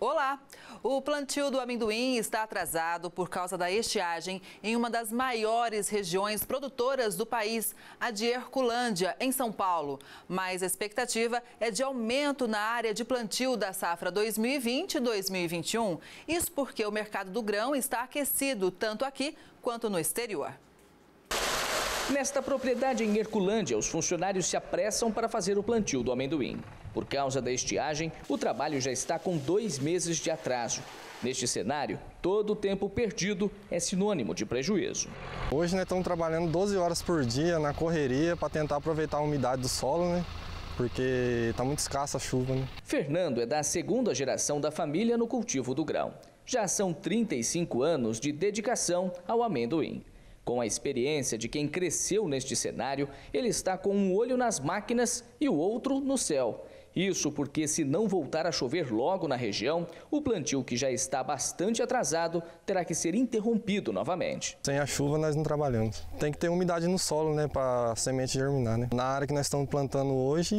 Olá! O plantio do amendoim está atrasado por causa da estiagem em uma das maiores regiões produtoras do país, a de Herculândia, em São Paulo. Mas a expectativa é de aumento na área de plantio da safra 2020-2021. Isso porque o mercado do grão está aquecido tanto aqui quanto no exterior. Nesta propriedade em Herculândia, os funcionários se apressam para fazer o plantio do amendoim. Por causa da estiagem, o trabalho já está com dois meses de atraso. Neste cenário, todo o tempo perdido é sinônimo de prejuízo. Hoje nós estamos trabalhando 12 horas por dia na correria para tentar aproveitar a umidade do solo, né? Porque está muito escassa a chuva. Né? Fernando é da segunda geração da família no cultivo do grão. Já são 35 anos de dedicação ao amendoim. Com a experiência de quem cresceu neste cenário, ele está com um olho nas máquinas e o outro no céu. Isso porque, se não voltar a chover logo na região, o plantio que já está bastante atrasado terá que ser interrompido novamente. Sem a chuva, nós não trabalhamos. Tem que ter umidade no solo, né, para a semente germinar. Né? Na área que nós estamos plantando hoje,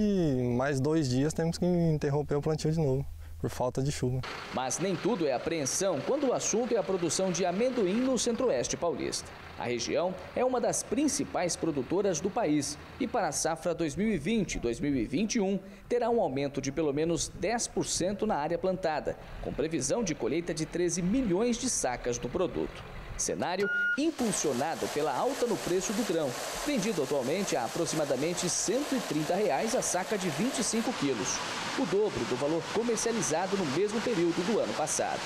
mais dois dias temos que interromper o plantio de novo por falta de chuva. Mas nem tudo é apreensão quando o assunto é a produção de amendoim no centro-oeste paulista. A região é uma das principais produtoras do país e para a safra 2020-2021 terá um aumento de pelo menos 10% na área plantada, com previsão de colheita de 13 milhões de sacas do produto. Cenário impulsionado pela alta no preço do grão, vendido atualmente a aproximadamente 130 reais a saca de 25 quilos, o dobro do valor comercializado no mesmo período do ano passado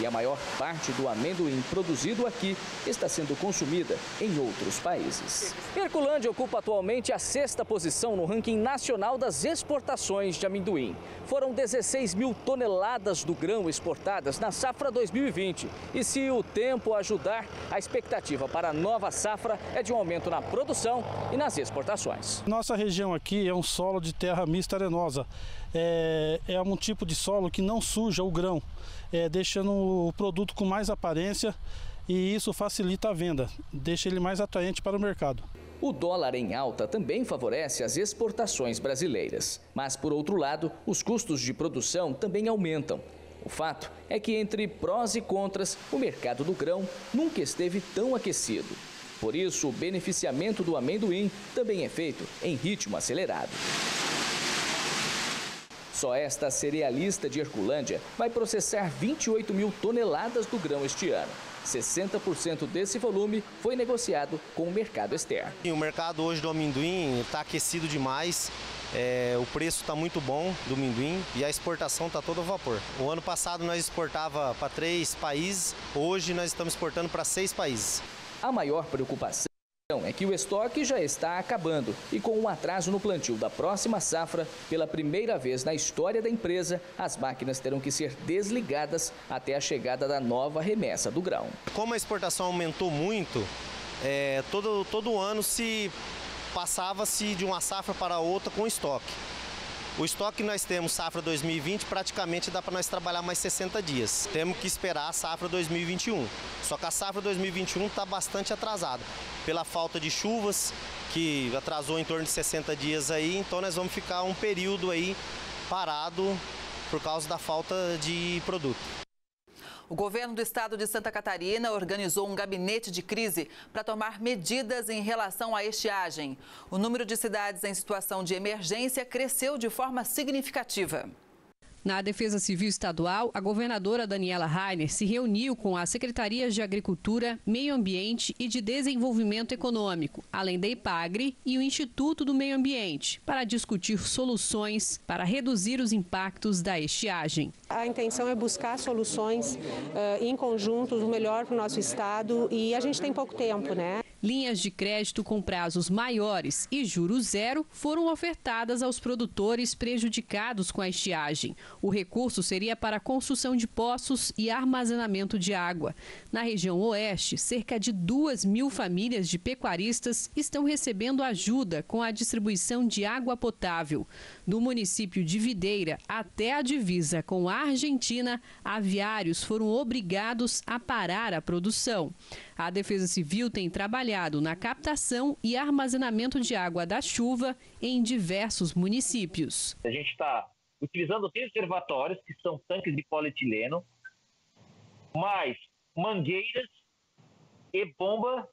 e a maior parte do amendoim produzido aqui está sendo consumida em outros países. Herculândia ocupa atualmente a sexta posição no ranking nacional das exportações de amendoim. Foram 16 mil toneladas do grão exportadas na safra 2020. E se o tempo ajudar, a expectativa para a nova safra é de um aumento na produção e nas exportações. Nossa região aqui é um solo de terra mista arenosa. É, é um tipo de solo que não suja o grão é, deixando o produto com mais aparência e isso facilita a venda, deixa ele mais atraente para o mercado. O dólar em alta também favorece as exportações brasileiras. Mas, por outro lado, os custos de produção também aumentam. O fato é que, entre prós e contras, o mercado do grão nunca esteve tão aquecido. Por isso, o beneficiamento do amendoim também é feito em ritmo acelerado. Só esta cerealista de Herculândia vai processar 28 mil toneladas do grão este ano. 60% desse volume foi negociado com o mercado externo. O mercado hoje do amendoim está aquecido demais. É, o preço está muito bom do amendoim e a exportação está todo a vapor. O ano passado nós exportava para três países, hoje nós estamos exportando para seis países. A maior preocupação é que o estoque já está acabando e com um atraso no plantio da próxima safra, pela primeira vez na história da empresa, as máquinas terão que ser desligadas até a chegada da nova remessa do grão. Como a exportação aumentou muito, é, todo, todo ano se passava-se de uma safra para outra com estoque. O estoque que nós temos, safra 2020, praticamente dá para nós trabalhar mais 60 dias. Temos que esperar a safra 2021. Só que a safra 2021 está bastante atrasada pela falta de chuvas, que atrasou em torno de 60 dias aí, então nós vamos ficar um período aí parado por causa da falta de produto. O governo do estado de Santa Catarina organizou um gabinete de crise para tomar medidas em relação à estiagem. O número de cidades em situação de emergência cresceu de forma significativa. Na Defesa Civil Estadual, a governadora Daniela Rainer se reuniu com as secretarias de Agricultura, Meio Ambiente e de Desenvolvimento Econômico, além da IPAGRE e o Instituto do Meio Ambiente, para discutir soluções para reduzir os impactos da estiagem. A intenção é buscar soluções uh, em conjunto, o melhor para o nosso estado e a gente tem pouco tempo, né? Linhas de crédito com prazos maiores e juros zero foram ofertadas aos produtores prejudicados com a estiagem. O recurso seria para a construção de poços e armazenamento de água. Na região oeste, cerca de duas mil famílias de pecuaristas estão recebendo ajuda com a distribuição de água potável. Do município de Videira até a divisa com a Argentina, aviários foram obrigados a parar a produção. A Defesa Civil tem trabalhado na captação e armazenamento de água da chuva em diversos municípios. A gente está utilizando reservatórios, que são tanques de polietileno, mais mangueiras e bomba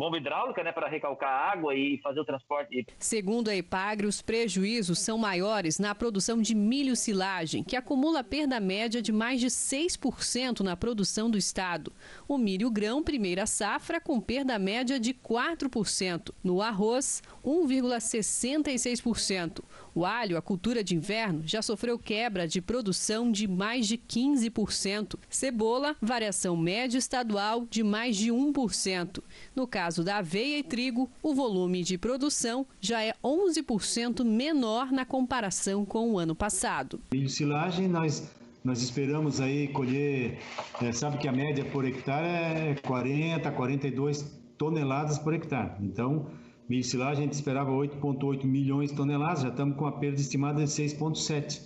bomba hidráulica, né, para recalcar água e fazer o transporte. Segundo a Epagre, os prejuízos são maiores na produção de milho silagem, que acumula perda média de mais de 6% na produção do estado. O milho grão primeira safra com perda média de 4%. No arroz, 1,66%. O alho, a cultura de inverno, já sofreu quebra de produção de mais de 15%. Cebola, variação média estadual de mais de 1%. No caso da aveia e trigo, o volume de produção já é 11% menor na comparação com o ano passado. Milho silagem, nós nós esperamos aí colher, é, sabe que a média por hectare é 40, 42 toneladas por hectare. Então, Milho silagem a gente esperava 8,8 milhões de toneladas, já estamos com a perda estimada de 6,7.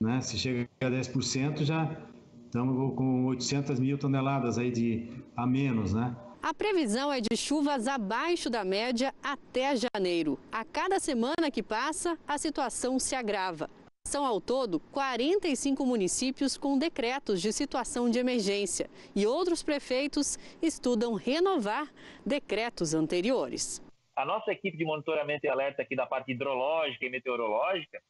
Né? Se chega a 10%, já estamos com 800 mil toneladas aí de, a menos, né? A previsão é de chuvas abaixo da média até janeiro. A cada semana que passa, a situação se agrava. São ao todo 45 municípios com decretos de situação de emergência e outros prefeitos estudam renovar decretos anteriores. A nossa equipe de monitoramento e alerta aqui da parte hidrológica e meteorológica,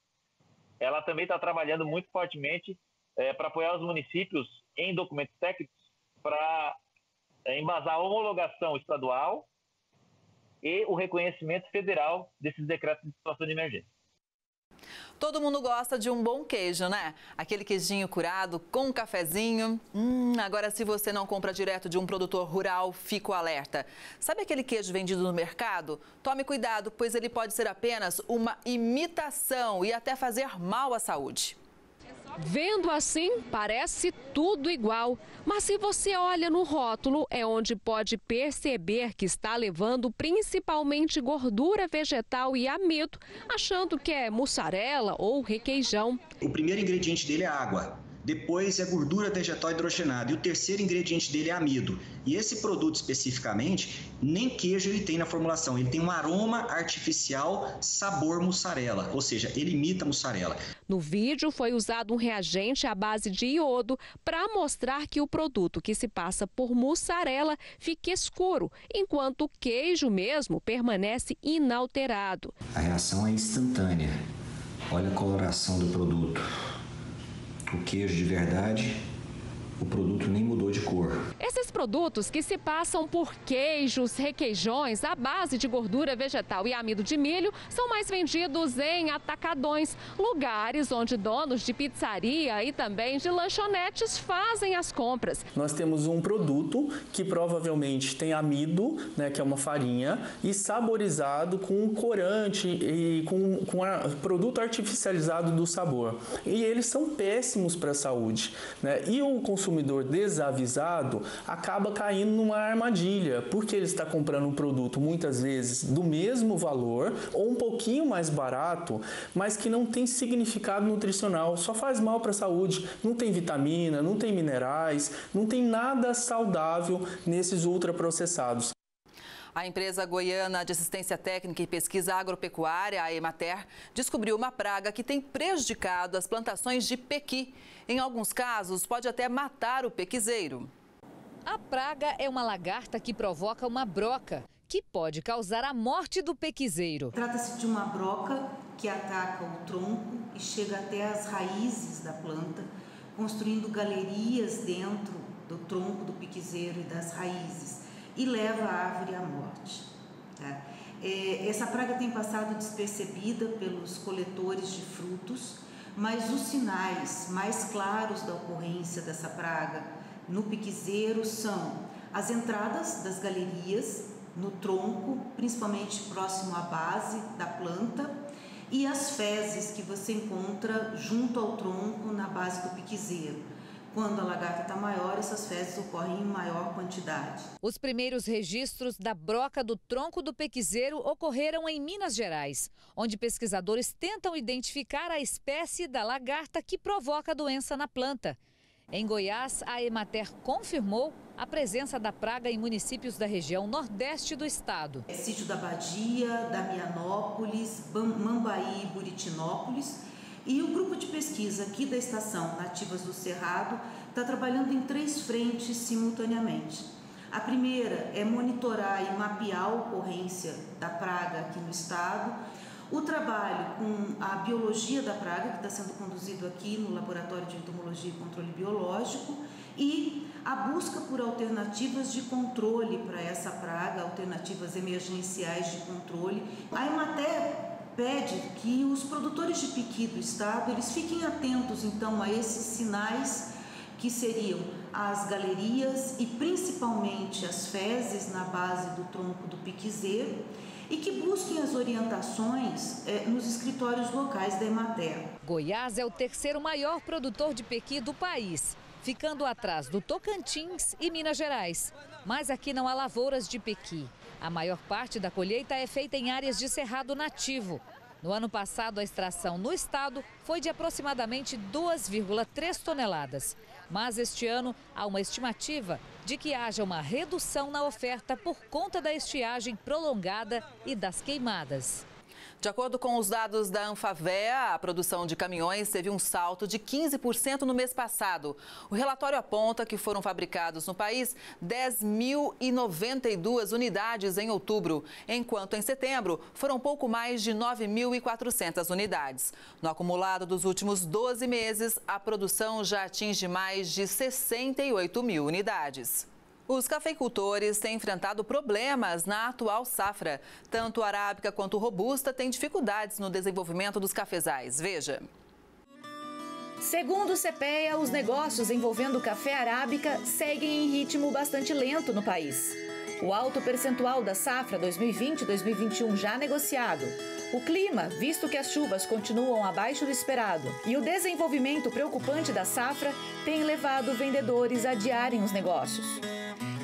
ela também está trabalhando muito fortemente é, para apoiar os municípios em documentos técnicos para embasar a homologação estadual e o reconhecimento federal desses decretos de situação de emergência. Todo mundo gosta de um bom queijo, né? Aquele queijinho curado com um cafezinho. Hum, agora se você não compra direto de um produtor rural, fica o alerta. Sabe aquele queijo vendido no mercado? Tome cuidado, pois ele pode ser apenas uma imitação e até fazer mal à saúde. Vendo assim, parece tudo igual. Mas se você olha no rótulo, é onde pode perceber que está levando principalmente gordura vegetal e amido, achando que é mussarela ou requeijão. O primeiro ingrediente dele é água depois é gordura vegetal hidrogenada e o terceiro ingrediente dele é amido. E esse produto especificamente, nem queijo ele tem na formulação, ele tem um aroma artificial sabor mussarela, ou seja, ele imita mussarela. No vídeo foi usado um reagente à base de iodo para mostrar que o produto que se passa por mussarela fica escuro, enquanto o queijo mesmo permanece inalterado. A reação é instantânea. Olha a coloração do produto o queijo de verdade o produto nem mudou de cor. Esses produtos que se passam por queijos, requeijões, à base de gordura vegetal e amido de milho, são mais vendidos em atacadões, lugares onde donos de pizzaria e também de lanchonetes fazem as compras. Nós temos um produto que provavelmente tem amido, né, que é uma farinha, e saborizado com corante e com, com a, produto artificializado do sabor. E eles são péssimos para a saúde. Né? E o consumidor consumidor desavisado acaba caindo numa armadilha, porque ele está comprando um produto muitas vezes do mesmo valor ou um pouquinho mais barato, mas que não tem significado nutricional, só faz mal para a saúde, não tem vitamina, não tem minerais, não tem nada saudável nesses ultraprocessados. A empresa goiana de assistência técnica e pesquisa agropecuária, a Emater, descobriu uma praga que tem prejudicado as plantações de pequi. Em alguns casos, pode até matar o pequizeiro. A praga é uma lagarta que provoca uma broca, que pode causar a morte do pequizeiro. Trata-se de uma broca que ataca o tronco e chega até as raízes da planta, construindo galerias dentro do tronco do pequizeiro e das raízes e leva a árvore à morte. Tá? É, essa praga tem passado despercebida pelos coletores de frutos, mas os sinais mais claros da ocorrência dessa praga no piquezeiro são as entradas das galerias no tronco, principalmente próximo à base da planta, e as fezes que você encontra junto ao tronco na base do piquezeiro. Quando a lagarta está maior, essas fezes ocorrem em maior quantidade. Os primeiros registros da broca do tronco do pequizeiro ocorreram em Minas Gerais, onde pesquisadores tentam identificar a espécie da lagarta que provoca a doença na planta. Em Goiás, a Emater confirmou a presença da praga em municípios da região nordeste do estado. É sítio da Badia, Damianópolis, Mambaí e Buritinópolis E o grupo de pesquisa aqui da estação Nativas do Cerrado está trabalhando em três frentes simultaneamente. A primeira é monitorar e mapear a ocorrência da praga aqui no estado. O trabalho com a biologia da praga, que está sendo conduzido aqui no Laboratório de Entomologia e Controle Biológico, e a busca por alternativas de controle para essa praga, alternativas emergenciais de controle. A Emater pede que os produtores de piqui do estado eles fiquem atentos então a esses sinais que seriam as galerias e principalmente as fezes na base do tronco do piquizeiro e que busquem as orientações é, nos escritórios locais da Emater. Goiás é o terceiro maior produtor de pequi do país, ficando atrás do Tocantins e Minas Gerais. Mas aqui não há lavouras de pequi. A maior parte da colheita é feita em áreas de cerrado nativo. No ano passado, a extração no estado foi de aproximadamente 2,3 toneladas. Mas este ano há uma estimativa de que haja uma redução na oferta por conta da estiagem prolongada e das queimadas. De acordo com os dados da Anfavea, a produção de caminhões teve um salto de 15% no mês passado. O relatório aponta que foram fabricados no país 10.092 unidades em outubro, enquanto em setembro foram pouco mais de 9.400 unidades. No acumulado dos últimos 12 meses, a produção já atinge mais de 68 mil unidades. Os cafeicultores têm enfrentado problemas na atual safra. Tanto a arábica quanto o robusta têm dificuldades no desenvolvimento dos cafezais. Veja. Segundo o CPEA, os negócios envolvendo café arábica seguem em ritmo bastante lento no país. O alto percentual da safra 2020-2021 já negociado, o clima, visto que as chuvas continuam abaixo do esperado, e o desenvolvimento preocupante da safra têm levado vendedores a adiarem os negócios.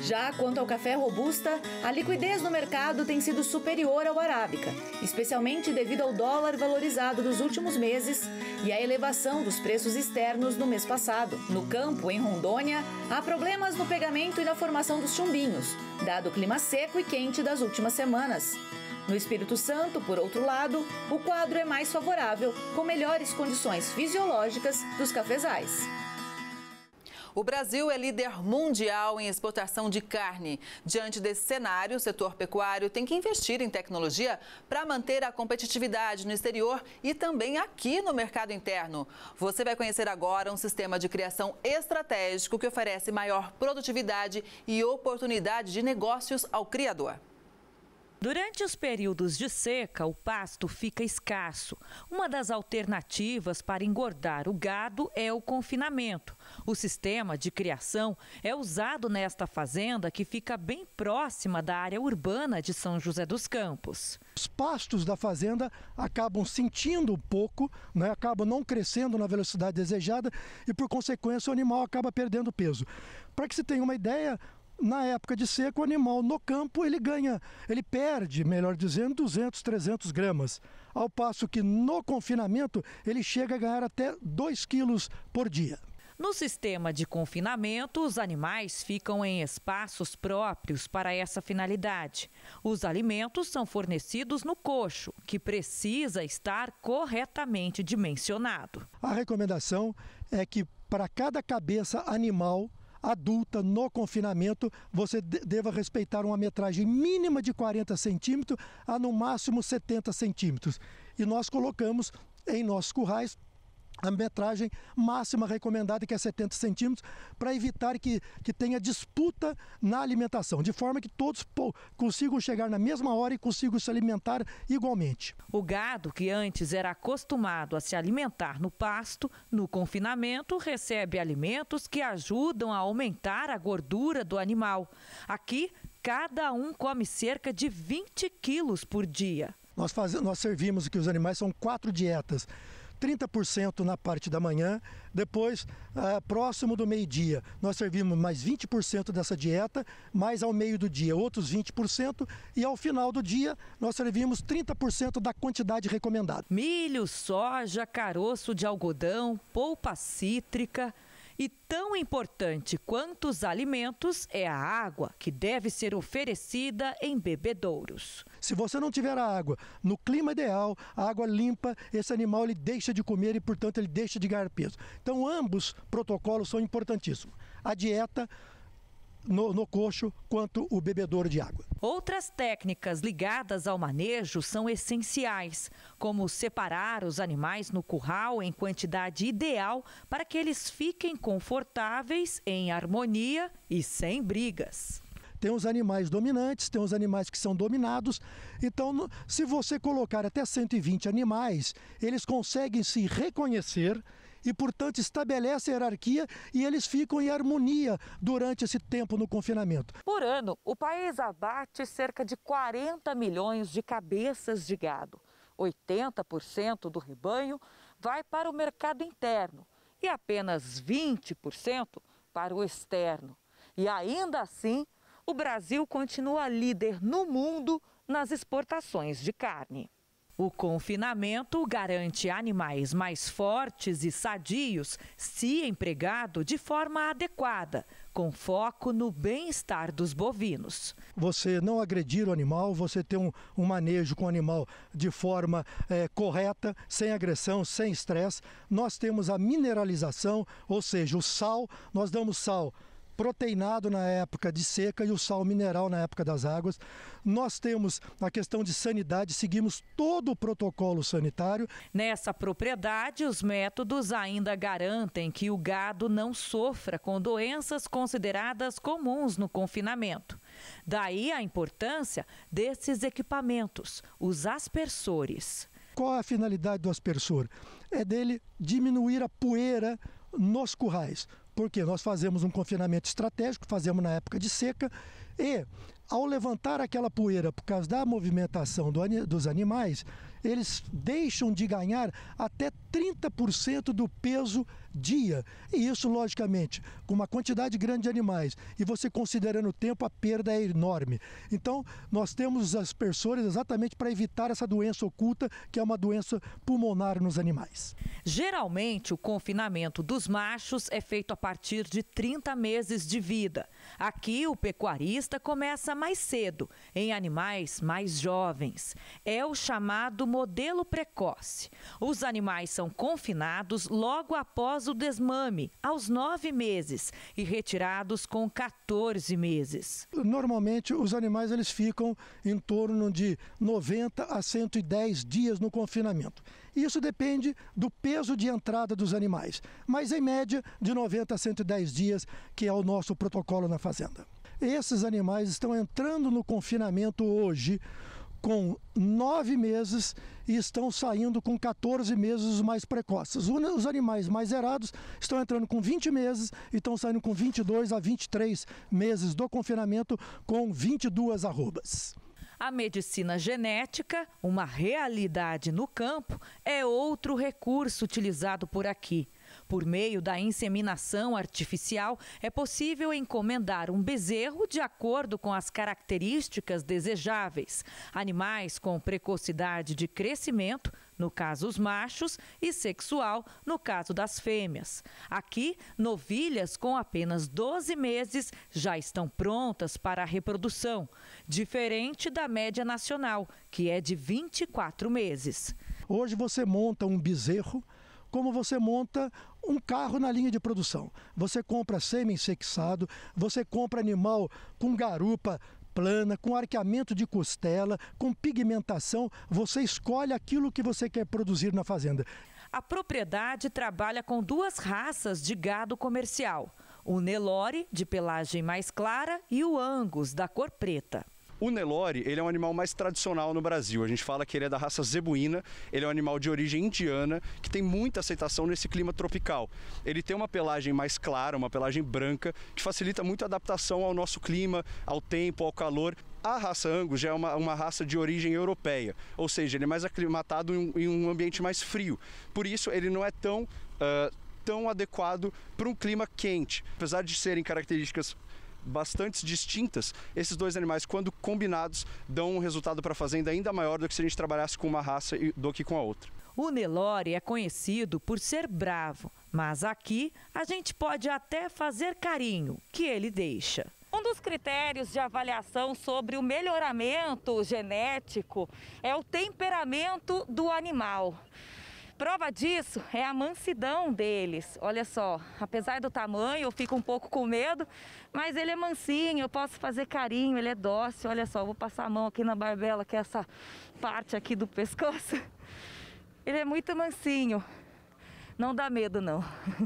Já quanto ao café robusta, a liquidez no mercado tem sido superior ao arábica, especialmente devido ao dólar valorizado dos últimos meses e à elevação dos preços externos no mês passado. No campo, em Rondônia, há problemas no pegamento e na formação dos chumbinhos, dado o clima seco e quente das últimas semanas. No Espírito Santo, por outro lado, o quadro é mais favorável, com melhores condições fisiológicas dos cafezais. O Brasil é líder mundial em exportação de carne. Diante desse cenário, o setor pecuário tem que investir em tecnologia para manter a competitividade no exterior e também aqui no mercado interno. Você vai conhecer agora um sistema de criação estratégico que oferece maior produtividade e oportunidade de negócios ao criador. Durante os períodos de seca, o pasto fica escasso. Uma das alternativas para engordar o gado é o confinamento. O sistema de criação é usado nesta fazenda que fica bem próxima da área urbana de São José dos Campos. Os pastos da fazenda acabam sentindo um pouco, né, acabam não crescendo na velocidade desejada e, por consequência, o animal acaba perdendo peso. Para que se tenha uma ideia, na época de seca, o animal no campo ele ganha, ele perde, melhor dizendo, 200, 300 gramas. Ao passo que no confinamento ele chega a ganhar até 2 quilos por dia. No sistema de confinamento, os animais ficam em espaços próprios para essa finalidade. Os alimentos são fornecidos no coxo, que precisa estar corretamente dimensionado. A recomendação é que para cada cabeça animal adulta no confinamento, você deva respeitar uma metragem mínima de 40 centímetros a no máximo 70 centímetros. E nós colocamos em nossos currais a metragem máxima recomendada, que é 70 centímetros, para evitar que, que tenha disputa na alimentação, de forma que todos pô, consigam chegar na mesma hora e consigam se alimentar igualmente. O gado, que antes era acostumado a se alimentar no pasto, no confinamento recebe alimentos que ajudam a aumentar a gordura do animal. Aqui, cada um come cerca de 20 quilos por dia. Nós, faz, nós servimos que os animais são quatro dietas 30% na parte da manhã, depois, ah, próximo do meio-dia, nós servimos mais 20% dessa dieta, mais ao meio do dia outros 20%, e ao final do dia nós servimos 30% da quantidade recomendada. Milho, soja, caroço de algodão, polpa cítrica. E tão importante quanto os alimentos é a água, que deve ser oferecida em bebedouros. Se você não tiver a água no clima ideal, a água limpa, esse animal ele deixa de comer e, portanto, ele deixa de ganhar peso. Então, ambos protocolos são importantíssimos. A dieta no, no coxo quanto o bebedouro de água. Outras técnicas ligadas ao manejo são essenciais, como separar os animais no curral em quantidade ideal para que eles fiquem confortáveis, em harmonia e sem brigas. Tem os animais dominantes, tem os animais que são dominados. Então, se você colocar até 120 animais, eles conseguem se reconhecer e, portanto, estabelece a hierarquia e eles ficam em harmonia durante esse tempo no confinamento. Por ano, o país abate cerca de 40 milhões de cabeças de gado. 80% do rebanho vai para o mercado interno e apenas 20% para o externo. E ainda assim, o Brasil continua líder no mundo nas exportações de carne. O confinamento garante animais mais fortes e sadios, se empregado de forma adequada, com foco no bem-estar dos bovinos. Você não agredir o animal, você ter um, um manejo com o animal de forma é, correta, sem agressão, sem estresse. Nós temos a mineralização, ou seja, o sal, nós damos sal proteinado na época de seca e o sal mineral na época das águas. Nós temos a questão de sanidade, seguimos todo o protocolo sanitário. Nessa propriedade, os métodos ainda garantem que o gado não sofra com doenças consideradas comuns no confinamento. Daí a importância desses equipamentos, os aspersores. Qual a finalidade do aspersor? É dele diminuir a poeira nos currais porque nós fazemos um confinamento estratégico, fazemos na época de seca e ao levantar aquela poeira por causa da movimentação do, dos animais, eles deixam de ganhar até 30% do peso dia. E isso, logicamente, com uma quantidade grande de animais e você considerando o tempo, a perda é enorme. Então, nós temos os aspersores exatamente para evitar essa doença oculta, que é uma doença pulmonar nos animais. Geralmente, o confinamento dos machos é feito a partir de 30 meses de vida. Aqui, o pecuarista começa mais cedo, em animais mais jovens. É o chamado modelo precoce. Os animais são confinados logo após o desmame, aos nove meses, e retirados com 14 meses. Normalmente, os animais eles ficam em torno de 90 a 110 dias no confinamento. Isso depende do peso de entrada dos animais, mas em média de 90 a 110 dias, que é o nosso protocolo na fazenda. Esses animais estão entrando no confinamento hoje com nove meses e estão saindo com 14 meses os mais precoces. Os animais mais zerados estão entrando com 20 meses e estão saindo com 22 a 23 meses do confinamento com 22 arrobas. A medicina genética, uma realidade no campo, é outro recurso utilizado por aqui. Por meio da inseminação artificial, é possível encomendar um bezerro de acordo com as características desejáveis. Animais com precocidade de crescimento, no caso os machos, e sexual, no caso das fêmeas. Aqui, novilhas com apenas 12 meses já estão prontas para a reprodução, diferente da média nacional, que é de 24 meses. Hoje você monta um bezerro como você monta um carro na linha de produção. Você compra semi-sexado, você compra animal com garupa plana, com arqueamento de costela, com pigmentação, você escolhe aquilo que você quer produzir na fazenda. A propriedade trabalha com duas raças de gado comercial: o Nelore, de pelagem mais clara, e o Angus, da cor preta. O Nelore, ele é um animal mais tradicional no Brasil. A gente fala que ele é da raça zebuína, ele é um animal de origem indiana, que tem muita aceitação nesse clima tropical. Ele tem uma pelagem mais clara, uma pelagem branca, que facilita muito a adaptação ao nosso clima, ao tempo, ao calor. A raça Angus já é uma, uma raça de origem europeia, ou seja, ele é mais aclimatado em um, em um ambiente mais frio. Por isso, ele não é tão... Uh, tão adequado para um clima quente. Apesar de serem características bastante distintas, esses dois animais, quando combinados, dão um resultado para a fazenda ainda maior do que se a gente trabalhasse com uma raça do que com a outra. O Nelore é conhecido por ser bravo, Mas aqui a gente pode até fazer carinho, que ele deixa. Um dos critérios de avaliação sobre o melhoramento genético é o temperamento do animal. Prova disso é a mansidão deles. Olha só, apesar do tamanho, eu fico um pouco com medo, mas ele é mansinho, eu posso fazer carinho, ele é dócil. Olha só, vou passar a mão aqui na barbela, que é essa parte aqui do pescoço. Ele é muito mansinho. Não dá medo, não.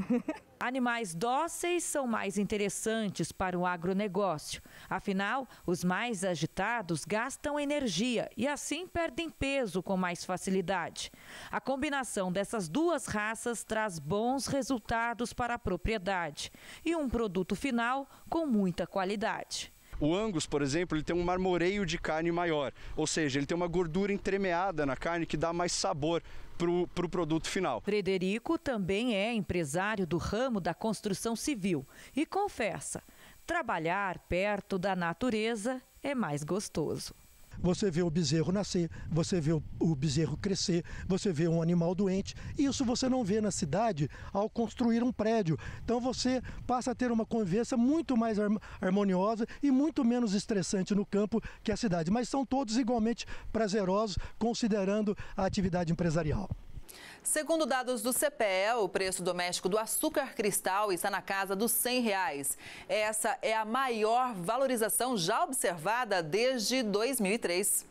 Animais dóceis são mais interessantes para o agronegócio. Afinal, os mais agitados gastam energia e assim perdem peso com mais facilidade. A combinação dessas duas raças traz bons resultados para a propriedade e um produto final com muita qualidade. O Angus, por exemplo, ele tem um marmoreio de carne maior, ou seja, ele tem uma gordura entremeada na carne que dá mais sabor para o pro produto final. Frederico também é empresário do ramo da construção civil e confessa: trabalhar perto da natureza é mais gostoso. Você vê o bezerro nascer, você vê o, bezerro crescer, você vê um animal doente. Isso você não vê na cidade ao construir um prédio. Então você passa a ter uma convivência muito mais harmoniosa e muito menos estressante no campo que a cidade. Mas são todos igualmente prazerosos, considerando a atividade empresarial. Segundo dados do CPE, o preço doméstico do açúcar cristal está na casa dos 100 reais. Essa é a maior valorização já observada desde 2003.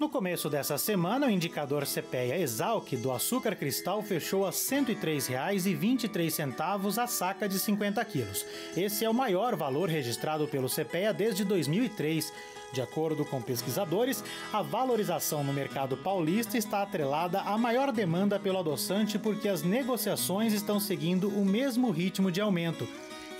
No começo dessa semana, o indicador CPEA Exalc do açúcar cristal fechou a R$ 103,23 a saca de 50 quilos. Esse é o maior valor registrado pelo CPEA desde 2003. De acordo com pesquisadores, a valorização no mercado paulista está atrelada à maior demanda pelo adoçante porque as negociações estão seguindo o mesmo ritmo de aumento.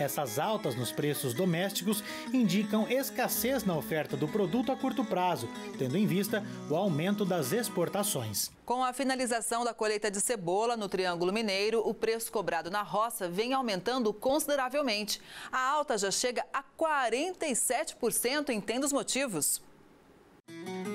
Essas altas nos preços domésticos indicam escassez na oferta do produto a curto prazo, tendo em vista o aumento das exportações. Com a finalização da colheita de cebola no Triângulo Mineiro, o preço cobrado na roça vem aumentando consideravelmente. A alta já chega a 47%, entenda os motivos.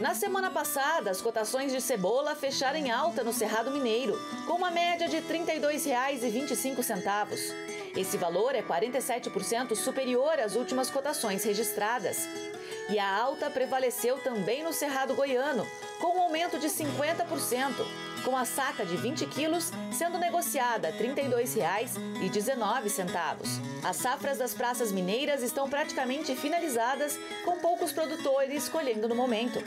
Na semana passada, as cotações de cebola fecharam em alta no Cerrado Mineiro, com uma média de R$ 32,25. Esse valor é 47% superior às últimas cotações registradas. E a alta prevaleceu também no Cerrado Goiano, com um aumento de 50%, com a saca de 20 quilos sendo negociada R$ 32,19. As safras das praças mineiras estão praticamente finalizadas, com poucos produtores colhendo no momento.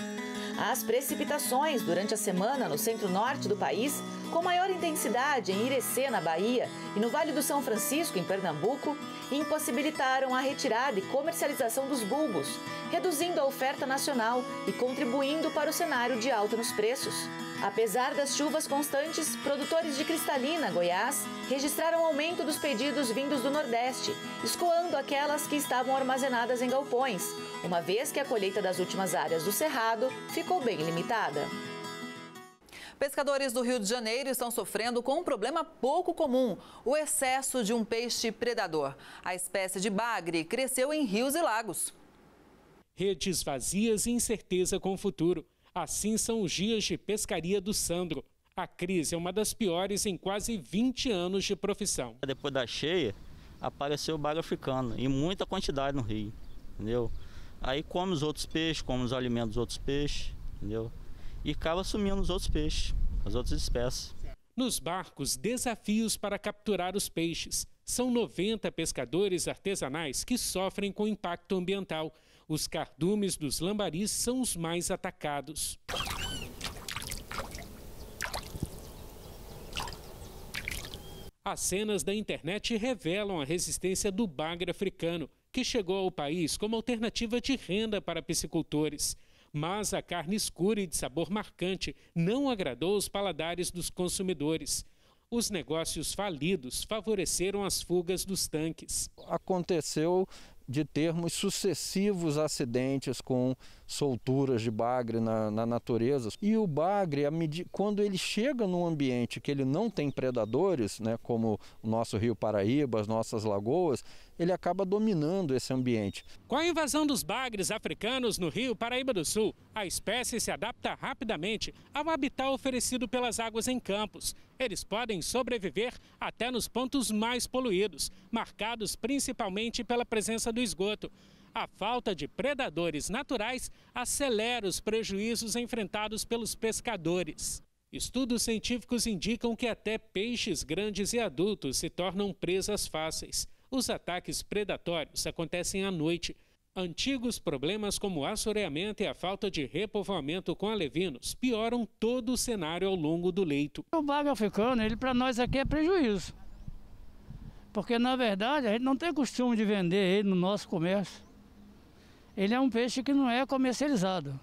As precipitações durante a semana no centro-norte do país, com maior intensidade em Irecê, na Bahia, e no Vale do São Francisco, em Pernambuco, impossibilitaram a retirada e comercialização dos bulbos, reduzindo a oferta nacional e contribuindo para o cenário de alta nos preços. Apesar das chuvas constantes, produtores de Cristalina, Goiás, registraram aumento dos pedidos vindos do Nordeste, escoando aquelas que estavam armazenadas em galpões, uma vez que a colheita das últimas áreas do Cerrado ficou bem limitada. Pescadores do Rio de Janeiro estão sofrendo com um problema pouco comum: o excesso de um peixe predador. A espécie de bagre cresceu em rios e lagos. Redes vazias e incerteza com o futuro. Assim são os dias de pescaria do Sandro. A crise é uma das piores em quase 20 anos de profissão. Depois da cheia, apareceu o bagre africano, em muita quantidade no rio, entendeu? Aí come os outros peixes, come os alimentos dos outros peixes, entendeu? E acaba sumindo os outros peixes, as outras espécies. Nos barcos, desafios para capturar os peixes. São 90 pescadores artesanais que sofrem com impacto ambiental. Os cardumes dos lambaris são os mais atacados. As cenas da internet revelam a resistência do bagre africano que chegou ao país como alternativa de renda para piscicultores. Mas a carne escura e de sabor marcante não agradou os paladares dos consumidores. Os negócios falidos favoreceram as fugas dos tanques. Aconteceu de termos sucessivos acidentes com solturas de bagre na, na natureza. E o bagre, quando ele chega num ambiente que ele não tem predadores, né, como o nosso rio Paraíba, as nossas lagoas, ele acaba dominando esse ambiente. Com a invasão dos bagres africanos no Rio Paraíba do Sul, a espécie se adapta rapidamente ao habitat oferecido pelas águas em campos. Eles podem sobreviver até nos pontos mais poluídos, marcados principalmente pela presença do esgoto. A falta de predadores naturais acelera os prejuízos enfrentados pelos pescadores. Estudos científicos indicam que até peixes grandes e adultos se tornam presas fáceis. Os ataques predatórios acontecem à noite. Antigos problemas como o assoreamento e a falta de repovoamento com alevinos pioram todo o cenário ao longo do leito. O bago africano, ele para nós aqui é prejuízo. Porque na verdade a gente não tem costume de vender ele no nosso comércio. Ele é um peixe que não é comercializado.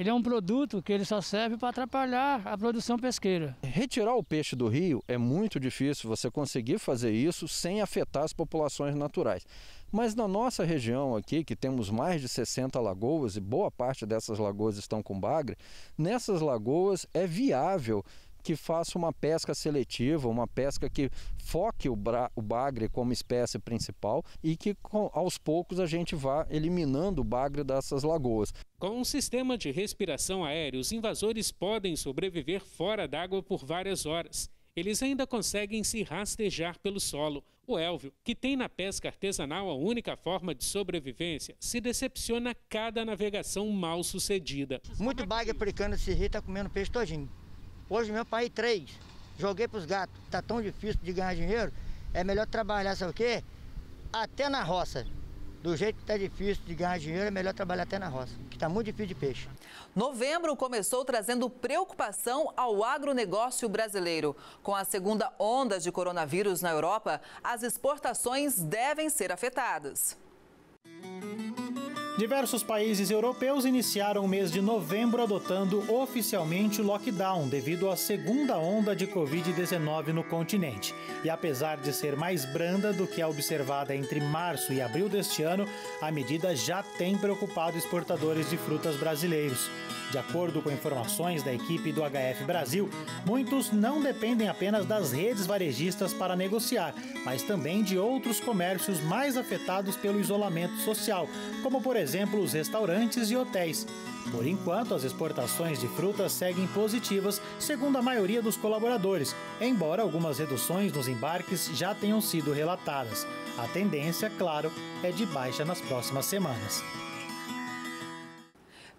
Ele é um produto que ele só serve para atrapalhar a produção pesqueira. Retirar o peixe do rio é muito difícil você conseguir fazer isso sem afetar as populações naturais. Mas na nossa região aqui, que temos mais de 60 lagoas e boa parte dessas lagoas estão com bagre, nessas lagoas é viável que faça uma pesca seletiva, uma pesca que foque o, o bagre como espécie principal e que com, aos poucos a gente vá eliminando o bagre dessas lagoas. Com um sistema de respiração aérea, os invasores podem sobreviver fora d'água por várias horas. Eles ainda conseguem se rastejar pelo solo. O Elvio, que tem na pesca artesanal a única forma de sobrevivência, se decepciona cada navegação mal sucedida. Muito bagre africano se irrita comendo peixe todinho. Hoje meu pai três. Joguei para os gatos. Tá tão difícil de ganhar dinheiro. É melhor trabalhar, sabe o quê? Até na roça. Do jeito que está difícil de ganhar dinheiro, é melhor trabalhar até na roça, que está muito difícil de peixe. Novembro começou trazendo preocupação ao agronegócio brasileiro. Com a segunda onda de coronavírus na Europa, as exportações devem ser afetadas. Diversos países europeus iniciaram o mês de novembro adotando oficialmente o lockdown devido à segunda onda de Covid-19 no continente. E apesar de ser mais branda do que a observada entre março e abril deste ano, a medida já tem preocupado exportadores de frutas brasileiros. De acordo com informações da equipe do HF Brasil, muitos não dependem apenas das redes varejistas para negociar, mas também de outros comércios mais afetados pelo isolamento social, como por exemplo os restaurantes e hotéis. Por enquanto, as exportações de frutas seguem positivas, segundo a maioria dos colaboradores, embora algumas reduções nos embarques já tenham sido relatadas. A tendência, claro, é de baixa nas próximas semanas.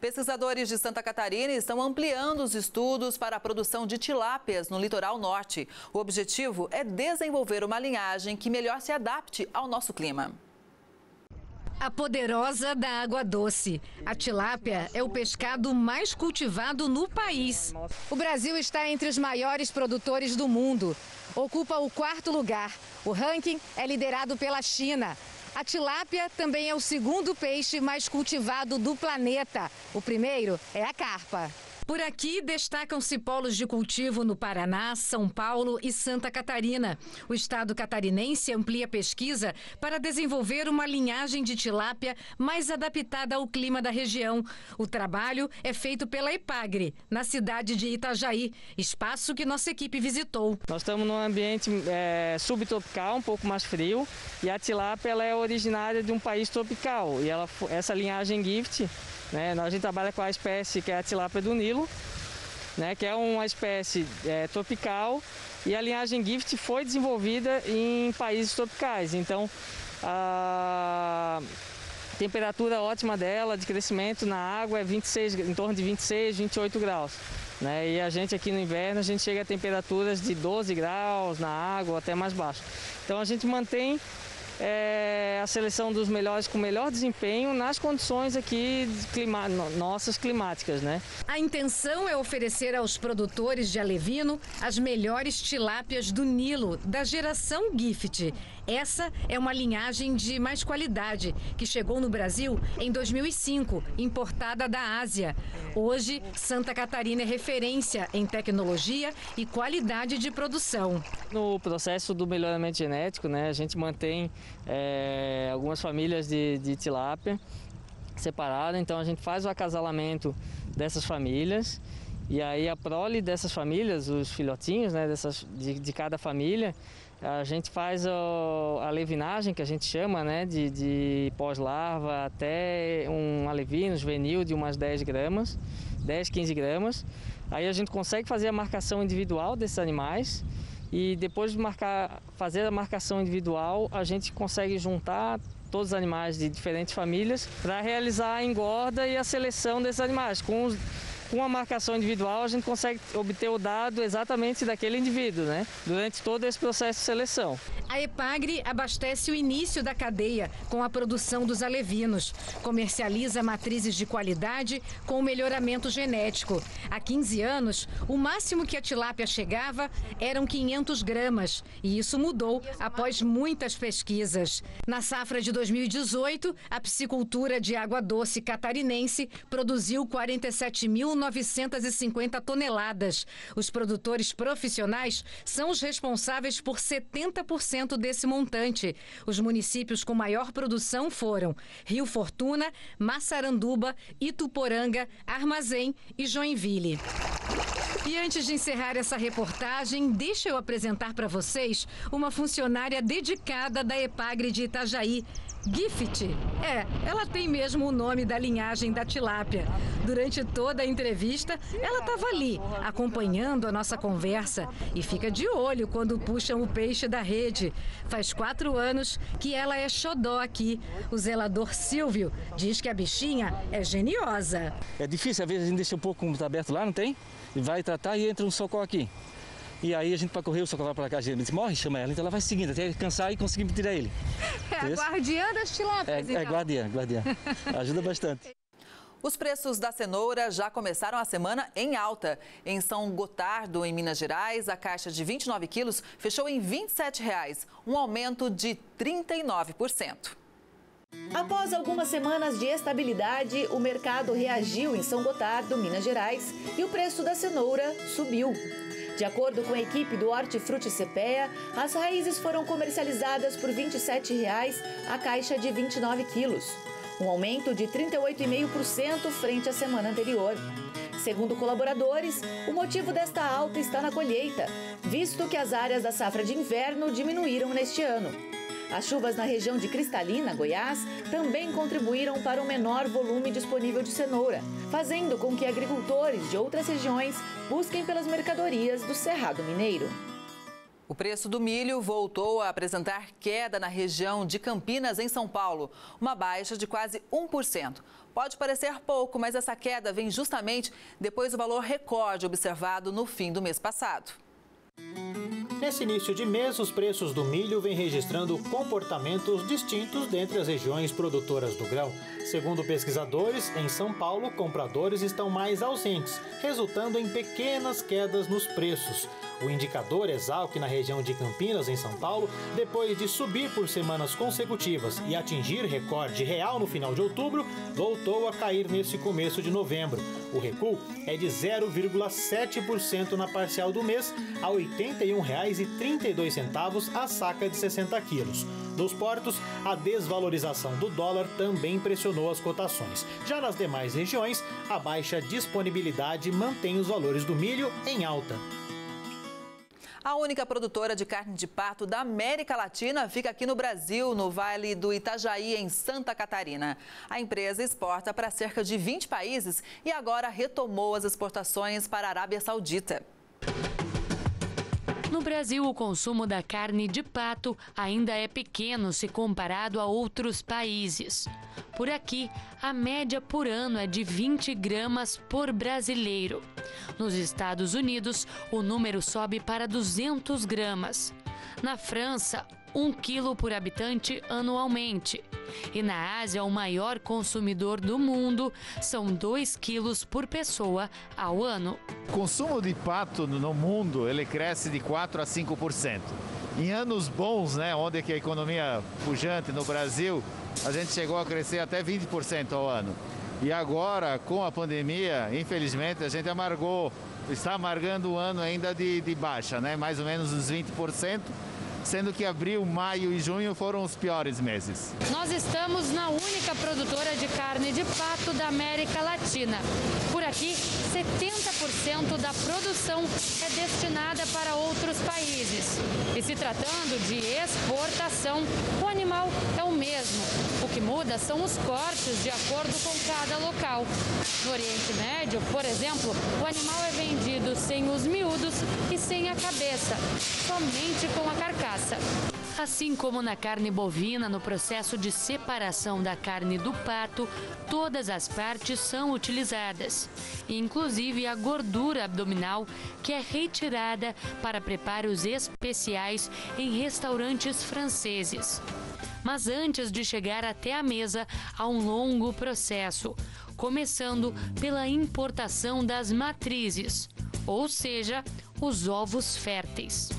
Pesquisadores de Santa Catarina estão ampliando os estudos para a produção de tilápias no litoral norte. O objetivo é desenvolver uma linhagem que melhor se adapte ao nosso clima. A poderosa da água doce. A tilápia é o pescado mais cultivado no país. O Brasil está entre os maiores produtores do mundo. Ocupa o quarto lugar. O ranking é liderado pela China. A tilápia também é o segundo peixe mais cultivado do planeta. O primeiro é a carpa. Por aqui destacam-se polos de cultivo no Paraná, São Paulo e Santa Catarina. O estado catarinense amplia pesquisa para desenvolver uma linhagem de tilápia mais adaptada ao clima da região. O trabalho é feito pela Epagre, na cidade de Itajaí, espaço que nossa equipe visitou. Nós estamos num ambiente é, subtropical, um pouco mais frio, e a tilápia ela é originária de um país tropical. E ela, essa linhagem gift né? A gente trabalha com a espécie que é a tilápia do Nilo, né? que é uma espécie é, tropical e a linhagem Gift foi desenvolvida em países tropicais. Então, a temperatura ótima dela de crescimento na água é 26, em torno de 26, 28 graus. Né? E a gente aqui no inverno a gente chega a temperaturas de 12 graus na água, até mais baixo. Então a gente mantém é, a seleção dos melhores com melhor desempenho nas condições aqui clima, nossas climáticas, né? A intenção é oferecer aos produtores de alevino as melhores tilápias do Nilo, da geração Gift. Essa é uma linhagem de mais qualidade que chegou no Brasil em 2005, importada da Ásia. Hoje, Santa Catarina é referência em tecnologia e qualidade de produção. No processo do melhoramento genético, né, a gente mantém é, algumas famílias de, de tilápia separadas, então a gente faz o acasalamento dessas famílias e aí a prole dessas famílias, os filhotinhos né, dessas, de, de cada família, A gente faz a levinagem, que a gente chama, né, de, de pós-larva até um alevino juvenil de umas 10 gramas, 10, 15 gramas. Aí a gente consegue fazer a marcação individual desses animais e depois de marcar, fazer a marcação individual, a gente consegue juntar todos os animais de diferentes famílias para realizar a engorda e a seleção desses animais. Com os, com a marcação individual, a gente consegue obter o dado exatamente daquele indivíduo, né? Durante todo esse processo de seleção. A Epagre abastece o início da cadeia com a produção dos alevinos. Comercializa matrizes de qualidade com melhoramento genético. Há 15 anos, o máximo que a tilápia chegava eram 500 gramas. E isso mudou após muitas pesquisas. Na safra de 2018, a piscicultura de água doce catarinense produziu 47 mil 950 toneladas. Os produtores profissionais são os responsáveis por 70% desse montante. Os municípios com maior produção foram Rio Fortuna, Massaranduba, Ituporanga, Armazém e Joinville. E antes de encerrar essa reportagem, deixa eu apresentar para vocês uma funcionária dedicada da Epagre de Itajaí. Gift. É, ela tem mesmo o nome da linhagem da tilápia. Durante toda a entrevista, ela estava ali, acompanhando a nossa conversa e fica de olho quando puxam o peixe da rede. Faz quatro anos que ela é xodó aqui. O zelador Silvio diz que a bichinha é geniosa. É difícil, às vezes a gente deixa um pouco aberto lá, não tem? E vai tratar e entra um socorro aqui. E aí a gente para correr, o socorro para cá, a gente morre, chama ela, então ela vai seguindo até cansar e conseguir tirar ele. É a guardiã das tilápias, É, então. é guardiã, guardiã. Ajuda bastante. Os preços da cenoura já começaram a semana em alta. Em São Gotardo, em Minas Gerais, a caixa de 29 quilos fechou em 27 reais, um aumento de 39%. Após algumas semanas de estabilidade, o mercado reagiu em São Gotardo, Minas Gerais, e o preço da cenoura subiu. De acordo com a equipe do Hortifruti Cepea, as raízes foram comercializadas por R$ 27,00 a caixa de 29 quilos, um aumento de 38,5% frente à semana anterior. Segundo colaboradores, o motivo desta alta está na colheita, visto que as áreas da safra de inverno diminuíram neste ano. As chuvas na região de Cristalina, Goiás, também contribuíram para o menor volume disponível de cenoura, fazendo com que agricultores de outras regiões busquem pelas mercadorias do Cerrado Mineiro. O preço do milho voltou a apresentar queda na região de Campinas, em São Paulo, uma baixa de quase 1%. Pode parecer pouco, mas essa queda vem justamente depois do valor recorde observado no fim do mês passado. Nesse início de mês, os preços do milho vêm registrando comportamentos distintos dentre as regiões produtoras do grão. Segundo pesquisadores, em São Paulo, compradores estão mais ausentes, resultando em pequenas quedas nos preços. O indicador Exalc na região de Campinas, em São Paulo, depois de subir por semanas consecutivas e atingir recorde real no final de outubro, voltou a cair nesse começo de novembro. O recuo é de 0,7% na parcial do mês, a R$ 81,32 a saca de 60 quilos. Nos portos, a desvalorização do dólar também pressionou as cotações. Já nas demais regiões, a baixa disponibilidade mantém os valores do milho em alta. A única produtora de carne de pato da América Latina fica aqui no Brasil, no Vale do Itajaí, em Santa Catarina. A empresa exporta para cerca de 20 países e agora retomou as exportações para a Arábia Saudita. No Brasil, o consumo da carne de pato ainda é pequeno se comparado a outros países. Por aqui, a média por ano é de 20 gramas por brasileiro. Nos Estados Unidos, o número sobe para 200 gramas. Na França, 1 quilo por habitante anualmente. E na Ásia, o maior consumidor do mundo são 2 quilos por pessoa ao ano. O consumo de pato no mundo ele cresce de 4 a 5%. Em anos bons, né, onde que a economia pujante no Brasil, a gente chegou a crescer até 20% ao ano. E agora, com a pandemia, infelizmente, a gente amargou, está amargando o ano ainda de, de baixa, né, mais ou menos uns 20%. Sendo que abril, maio e junho foram os piores meses. Nós estamos na única produtora de carne de pato da América Latina. Por aqui, 70% da produção é destinada para outros países. E se tratando de exportação, o animal é o mesmo. O que muda são os cortes de acordo com cada local. No Oriente Médio, por exemplo, o animal é vendido sem os miúdos e sem a cabeça, somente com a carcaça. Assim como na carne bovina, no processo de separação da carne do pato, todas as partes são utilizadas, inclusive a gordura abdominal, que é retirada para preparos especiais em restaurantes franceses. Mas antes de chegar até a mesa, há um longo processo, começando pela importação das matrizes, ou seja, os ovos férteis.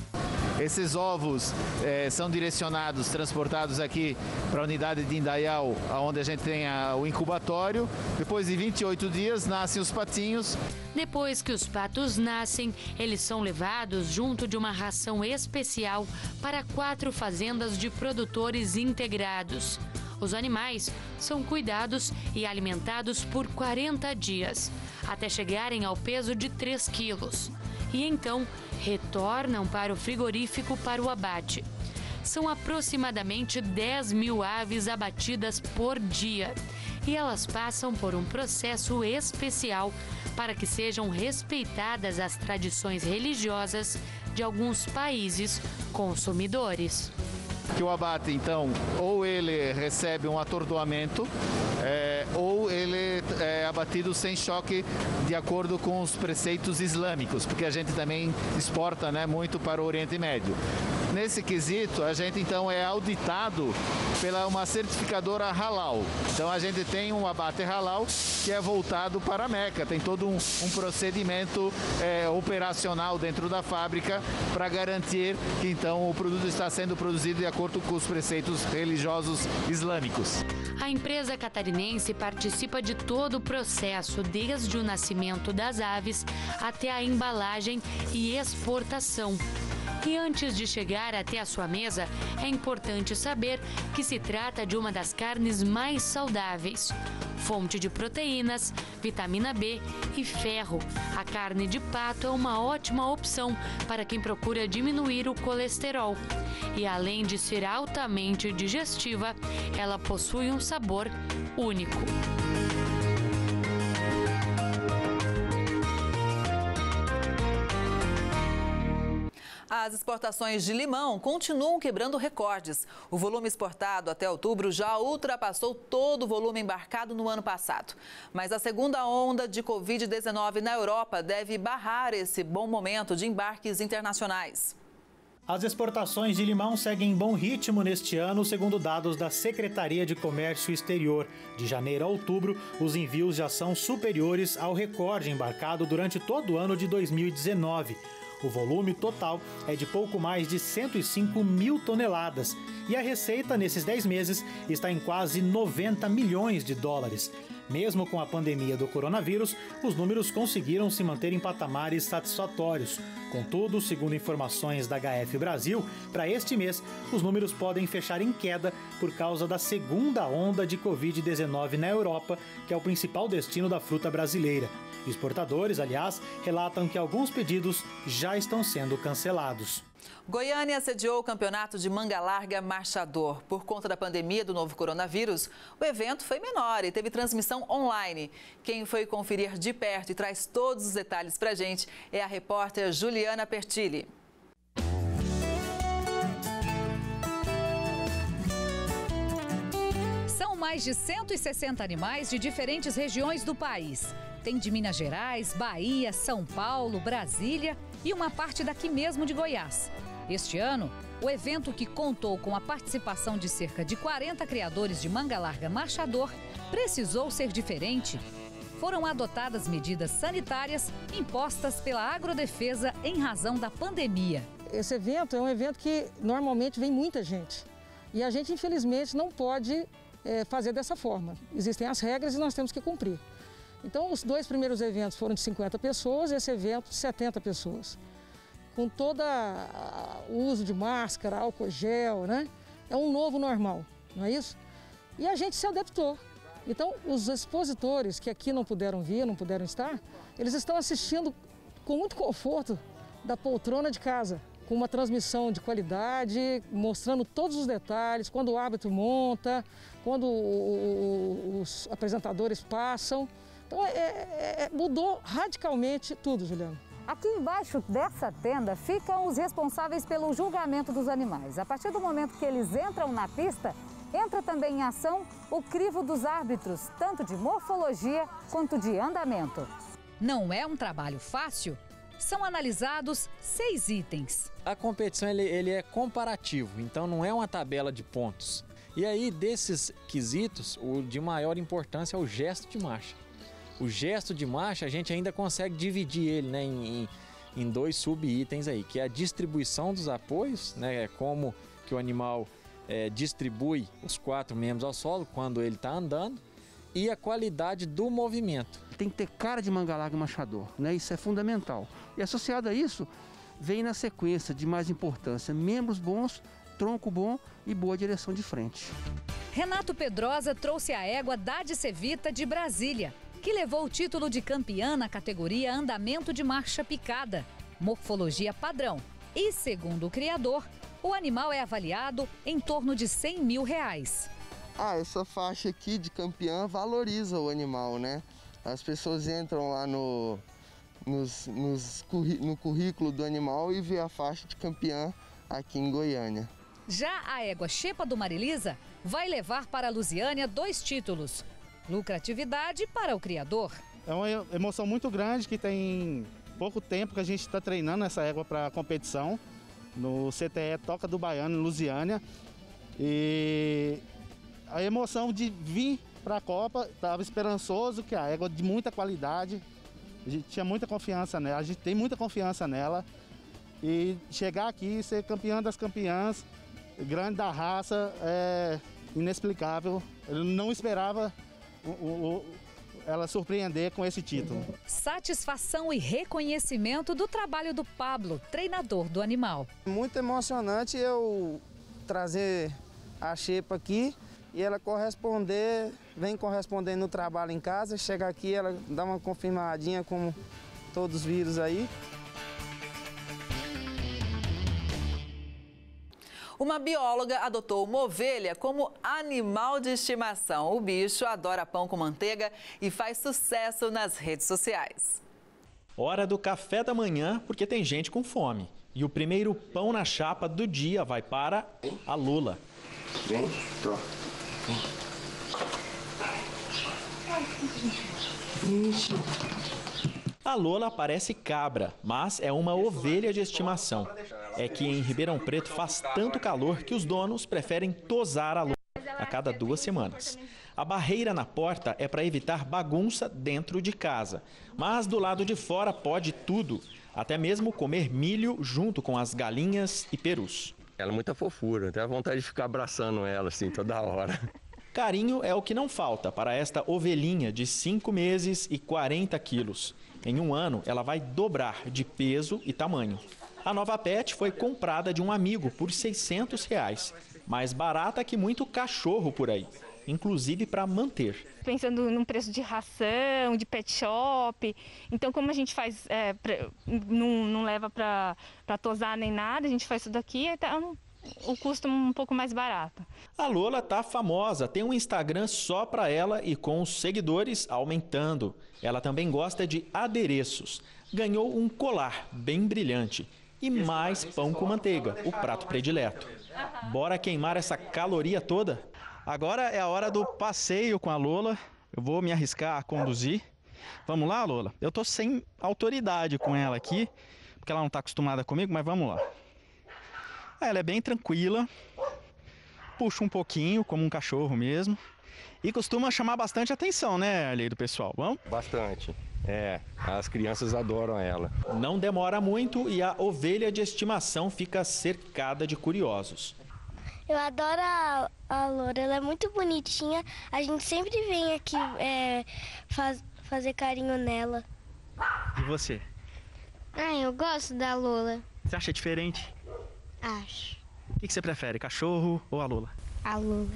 Esses ovos eh, são direcionados, transportados aqui para a unidade de Indaial, onde a gente tem a, o incubatório. Depois de 28 dias nascem os patinhos. Depois que os patos nascem, eles são levados junto de uma ração especial para quatro fazendas de produtores integrados. Os animais são cuidados e alimentados por 40 dias, até chegarem ao peso de 3 quilos. E então retornam para o frigorífico para o abate. São aproximadamente 10 mil aves abatidas por dia e elas passam por um processo especial para que sejam respeitadas as tradições religiosas de alguns países consumidores que o abate, então, ou ele recebe um atordoamento, é, ou ele é abatido sem choque de acordo com os preceitos islâmicos, porque a gente também exporta né, muito para o Oriente Médio. Nesse quesito, a gente então é auditado pela uma certificadora halal. Então a gente tem um abate halal que é voltado para a Meca. Tem todo um, um procedimento é, operacional dentro da fábrica para garantir que então o produto está sendo produzido de acordo com os preceitos religiosos islâmicos. A empresa catarinense participa de todo o processo, desde o nascimento das aves até a embalagem e exportação. E antes de chegar até a sua mesa, é importante saber que se trata de uma das carnes mais saudáveis. Fonte de proteínas, vitamina B e ferro. A carne de pato é uma ótima opção para quem procura diminuir o colesterol. E além de ser altamente digestiva, ela possui um sabor único. As exportações de limão continuam quebrando recordes. O volume exportado até outubro já ultrapassou todo o volume embarcado no ano passado. Mas a segunda onda de Covid-19 na Europa deve barrar esse bom momento de embarques internacionais. As exportações de limão seguem em bom ritmo neste ano, segundo dados da Secretaria de Comércio Exterior. De janeiro a outubro, os envios já são superiores ao recorde embarcado durante todo o ano de 2019. O volume total é de pouco mais de 105 mil toneladas e a receita nesses 10 meses está em quase 90 milhões de dólares. Mesmo com a pandemia do coronavírus, os números conseguiram se manter em patamares satisfatórios. Contudo, segundo informações da HF Brasil, para este mês, os números podem fechar em queda por causa da segunda onda de Covid-19 na Europa, que é o principal destino da fruta brasileira. Exportadores, aliás, relatam que alguns pedidos já estão sendo cancelados. Goiânia sediou o campeonato de manga larga marchador. Por conta da pandemia do novo coronavírus, o evento foi menor e teve transmissão online. Quem foi conferir de perto e traz todos os detalhes para a gente é a repórter Juliana Pertilli. São mais de 160 animais de diferentes regiões do país. Tem de Minas Gerais, Bahia, São Paulo, Brasília e uma parte daqui mesmo de Goiás. Este ano, o evento, que contou com a participação de cerca de 40 criadores de manga larga marchador, precisou ser diferente. Foram adotadas medidas sanitárias impostas pela agrodefesa em razão da pandemia. Esse evento é um evento que normalmente vem muita gente. E a gente, infelizmente, não pode é, fazer dessa forma. Existem as regras e nós temos que cumprir. Então, os dois primeiros eventos foram de 50 pessoas, esse evento de 70 pessoas. com todo o uso de máscara, álcool gel, né? É um novo normal, não é isso? E a gente se adaptou. Então, os expositores que aqui não puderam vir, não puderam estar, eles estão assistindo com muito conforto da poltrona de casa, com uma transmissão de qualidade, mostrando todos os detalhes, quando o árbitro monta, quando os apresentadores passam. Então, é, é, é, mudou radicalmente tudo, Juliano. Aqui embaixo dessa tenda ficam os responsáveis pelo julgamento dos animais. A partir do momento que eles entram na pista, entra também em ação o crivo dos árbitros, tanto de morfologia quanto de andamento. Não é um trabalho fácil? São analisados seis itens. A competição ele, ele é comparativo, então não é uma tabela de pontos. E aí, desses quesitos, o de maior importância é o gesto de marcha. O gesto de marcha, a gente ainda consegue dividir ele né, em, em dois sub-itens aí, que é a distribuição dos apoios, né, é como que o animal é, distribui os quatro membros ao solo quando ele está andando e a qualidade do movimento. Tem que ter cara de mangalaga machador, né? Isso é fundamental. E associado a isso, vem na sequência de mais importância, membros bons, tronco bom e boa direção de frente. Renato Pedrosa trouxe a égua Dade Cevita de Brasília, que levou o título de campeã na categoria andamento de marcha picada, morfologia padrão. E, segundo o criador, o animal é avaliado em torno de 100 mil reais. Ah, essa faixa aqui de campeã valoriza o animal, né? As pessoas entram lá no, nos, nos, no currículo do animal e vê a faixa de campeã aqui em Goiânia. Já a égua Xepa do Marilisa vai levar para a Lusiânia dois títulos. Lucratividade para o criador. É uma emoção muito grande que tem pouco tempo que a gente está treinando essa égua para competição no CTE Toca do Baiano, em Lusiânia. E a emoção de vir para a Copa, estava esperançoso, que a égua de muita qualidade, a gente tinha muita confiança nela, a gente tem muita confiança nela. E chegar aqui e ser campeã das campeãs, grande da raça, é inexplicável. Eu não esperava o, o, ela surpreender com esse título. Satisfação e reconhecimento do trabalho do Pablo, treinador do animal. Muito emocionante eu trazer a Xepa aqui e ela corresponder, vem correspondendo no trabalho em casa, chega aqui, ela dá uma confirmadinha com todos os vírus aí. Uma bióloga adotou uma ovelha como animal de estimação. O bicho adora pão com manteiga e faz sucesso nas redes sociais. Hora do café da manhã, porque tem gente com fome. E o primeiro pão na chapa do dia vai para a Lula. Vem, tô. A Lola parece cabra, mas é uma ovelha de estimação. É que em Ribeirão Preto faz tanto calor que os donos preferem tosar a Lola a cada duas semanas. A barreira na porta é para evitar bagunça dentro de casa, mas do lado de fora pode tudo, até mesmo comer milho junto com as galinhas e perus. Ela é muita fofura, tenho a vontade de ficar abraçando ela assim toda hora. Carinho é o que não falta para esta ovelhinha de 5 meses e 40 quilos. Em um ano, ela vai dobrar de peso e tamanho. A nova pet foi comprada de um amigo por 600 reais, mais barata que muito cachorro por aí, inclusive para manter. Pensando no preço de ração, de pet shop, então como a gente faz, é, pra, não, não leva para tosar nem nada, a gente faz isso daqui, então o custo um pouco mais barato. A Lola tá famosa, tem um Instagram só para ela e com os seguidores aumentando. Ela também gosta de adereços. Ganhou um colar bem brilhante e mais pão com manteiga, o prato predileto. Bora queimar essa caloria toda? Agora é a hora do passeio com a Lola. Eu vou me arriscar a conduzir. Vamos lá, Lola? Eu tô sem autoridade com ela aqui, porque ela não tá acostumada comigo, mas vamos lá. Ela é bem tranquila, puxa um pouquinho, como um cachorro mesmo. E costuma chamar bastante atenção, né, ali do pessoal? Vamos? Bastante. É, as crianças adoram ela. Não demora muito e a ovelha de estimação fica cercada de curiosos. Eu adoro a, a Loura, ela é muito bonitinha. A gente sempre vem aqui é, faz, fazer carinho nela. E você? Ah, eu gosto da Lola. Você acha diferente? Acho. O que, que você prefere, cachorro ou a Lula? A Lula.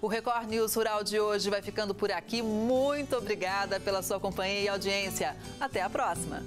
O Record News Rural de hoje vai ficando por aqui. Muito obrigada pela sua companhia e audiência. Até a próxima.